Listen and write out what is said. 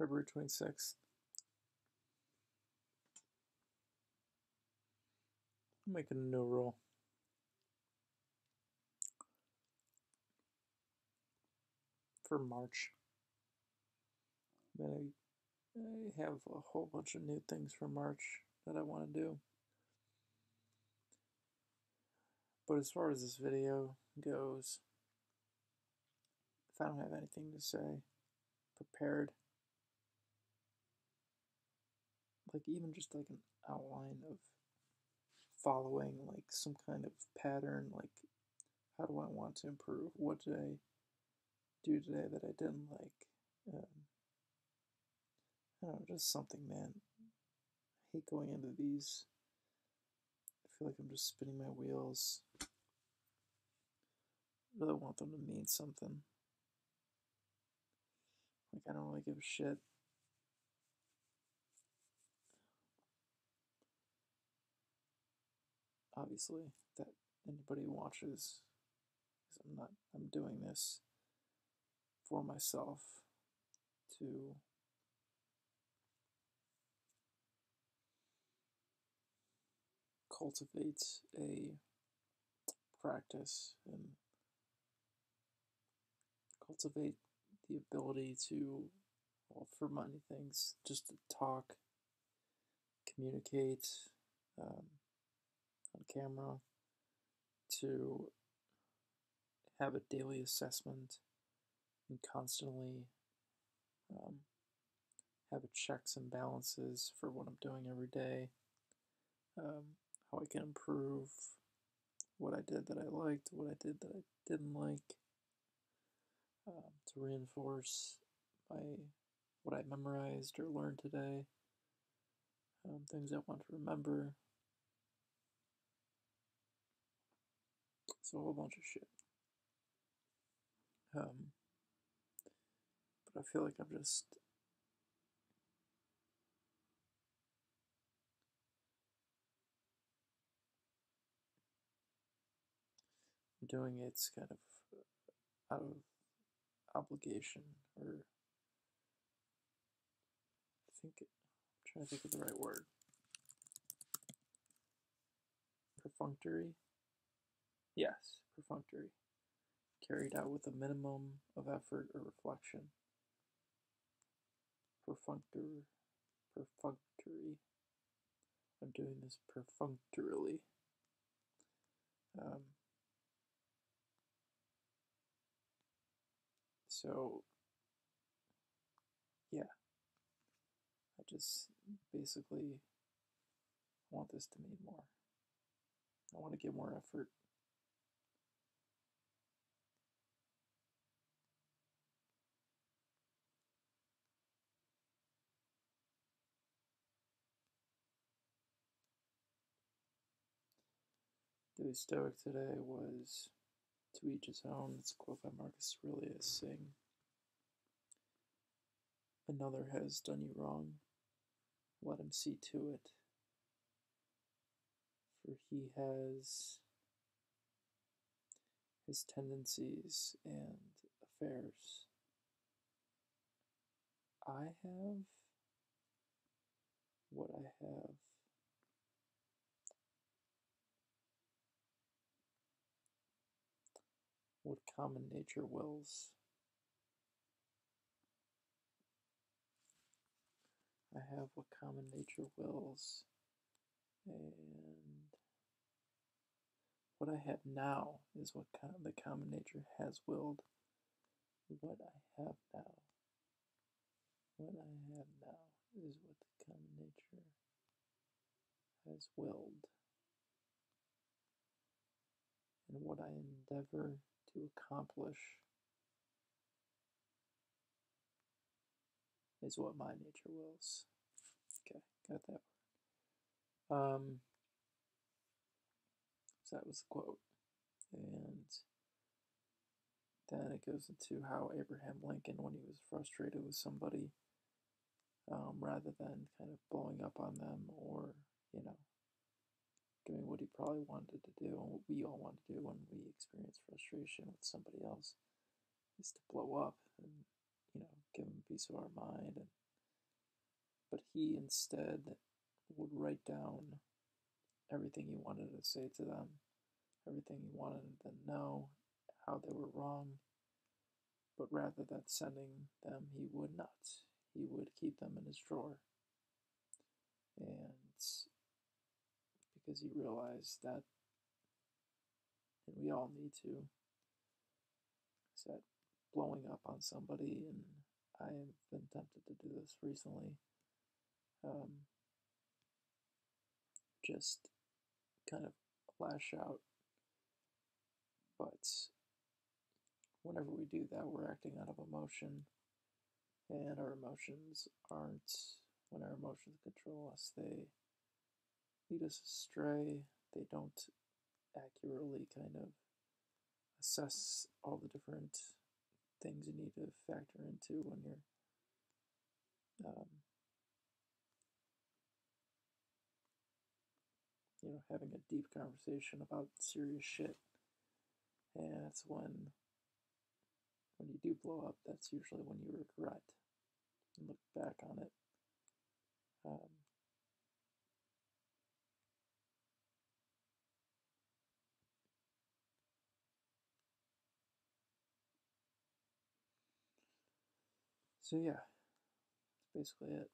February 26th. I'm making a new rule. For March. Then I, I have a whole bunch of new things for March that I want to do. But as far as this video goes, if I don't have anything to say prepared, like even just like an outline of following like some kind of pattern, like how do I want to improve? What did I do today that I didn't like? Um, I don't know, just something, man. I hate going into these. I feel like I'm just spinning my wheels. I really want them to mean something. Like, I don't really give a shit. Obviously, that anybody watches, because I'm not, I'm doing this for myself to cultivate a practice and cultivate the ability to, well, for many things, just to talk, communicate um, on camera, to have a daily assessment and constantly um, have a checks and balances for what I'm doing every day, um, how I can improve what I did that I liked, what I did that I didn't like, um, to reinforce my what I memorized or learned today, um, things I want to remember. It's a whole bunch of shit. Um, but I feel like I'm just doing it's kind of out of obligation or I think I'm trying to think of the right word. Perfunctory? Yes, perfunctory. Carried out with a minimum of effort or reflection. Perfunctory. Perfunctory. I'm doing this perfunctorily. Um, so, yeah. I just basically want this to mean more. I want to give more effort. The Stoic today was to each his own. It's a quote by Marcus Aurelius saying, Another has done you wrong. Let him see to it. For he has his tendencies and affairs. I have what I have. What common nature wills. I have what common nature wills. And what I have now is what the common nature has willed. What I have now. What I have now is what the common nature has willed. And what I endeavor to accomplish is what my nature wills. Okay, got that word. Um, so that was the quote. And then it goes into how Abraham Lincoln, when he was frustrated with somebody, um, rather than kind of blowing up on them or, you know, doing what he probably wanted to do and what we all want to do when we experience frustration with somebody else is to blow up and, you know, give them a piece of our mind and he instead would write down everything he wanted to say to them, everything he wanted them to know, how they were wrong. But rather than sending them, he would not. He would keep them in his drawer. And because he realized that, and we all need to, is that blowing up on somebody, and I have been tempted to do this recently. Um, just kind of lash out. But whenever we do that, we're acting out of emotion, and our emotions aren't, when our emotions control us, they lead us astray. They don't accurately kind of assess all the different things you need to factor into when you're um, you know having a deep conversation about serious shit and that's when when you do blow up that's usually when you regret and look back on it um, So yeah, that's basically it.